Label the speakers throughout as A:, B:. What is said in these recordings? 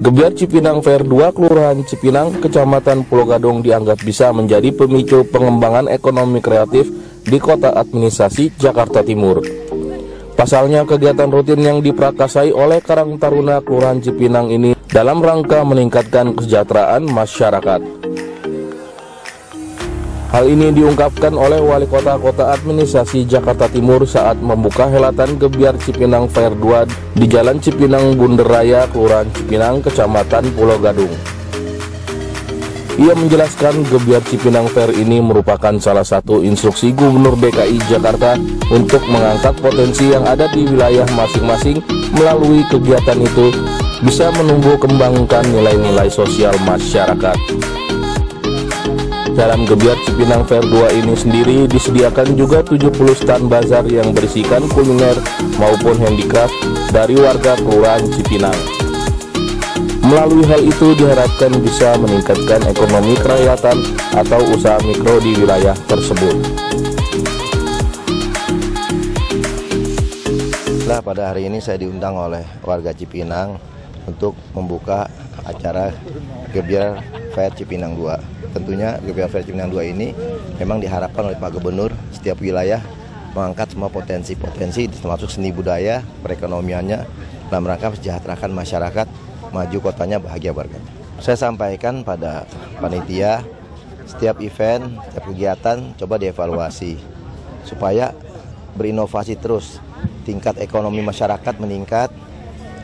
A: Gebiar Cipinang Fair 2 Kelurahan Cipinang, Kecamatan Pulau Gadung dianggap bisa menjadi pemicu pengembangan ekonomi kreatif di kota administrasi Jakarta Timur. Pasalnya kegiatan rutin yang diprakasai oleh Karang Taruna Kelurahan Cipinang ini dalam rangka meningkatkan kesejahteraan masyarakat. Hal ini diungkapkan oleh Wali Kota Kota Administrasi Jakarta Timur saat membuka helatan Gebiar Cipinang Fair 2 di Jalan Cipinang Bunderaya, Kelurahan Cipinang, Kecamatan Pulau Gadung. Ia menjelaskan Gebiar Cipinang Fair ini merupakan salah satu instruksi Gubernur DKI Jakarta untuk mengangkat potensi yang ada di wilayah masing-masing melalui kegiatan itu bisa menumbuh kembangkan nilai-nilai sosial masyarakat. Dalam Gebiar Cipinang Fair 2 ini sendiri disediakan juga 70 stand bazar yang berisikan kuliner maupun handicraft dari warga Kelurahan Cipinang. Melalui hal itu diharapkan bisa meningkatkan ekonomi kerakyatan atau usaha mikro di wilayah tersebut.
B: Nah, pada hari ini saya diundang oleh warga Cipinang untuk membuka acara Gebiar Fair Cipinang 2 tentunya GBA Fair Cipinang 2 ini memang diharapkan oleh Pak Gubernur setiap wilayah mengangkat semua potensi-potensi termasuk seni budaya, perekonomiannya dalam rangka mensejahterakan masyarakat, maju kotanya bahagia warga. Saya sampaikan pada panitia setiap event, setiap kegiatan coba dievaluasi supaya berinovasi terus, tingkat ekonomi masyarakat meningkat.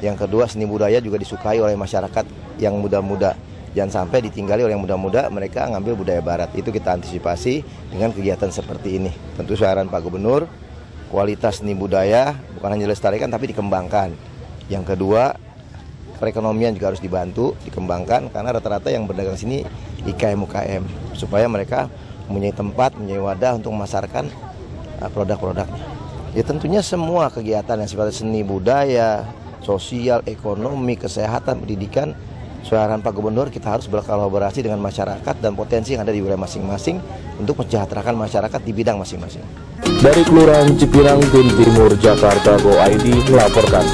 B: Yang kedua seni budaya juga disukai oleh masyarakat yang muda-muda. Jangan sampai ditinggali oleh yang muda-muda mereka ngambil budaya barat. Itu kita antisipasi dengan kegiatan seperti ini. Tentu saran Pak Gubernur kualitas seni budaya bukan hanya dilestarikan tapi dikembangkan. Yang kedua perekonomian juga harus dibantu dikembangkan karena rata-rata yang berdagang sini IKM UKM supaya mereka mempunyai tempat mempunyai wadah untuk memasarkan uh, produk-produknya. Ya tentunya semua kegiatan yang sifatnya seni budaya sosial ekonomi kesehatan pendidikan Suara Pak Gubernur kita harus berkolaborasi dengan masyarakat dan potensi yang ada di wilayah masing-masing untuk mensejahterakan masyarakat di bidang masing-masing.
A: Dari Kelurahan Cipinang, Tim Timur, Jakarta, Go ID melaporkan.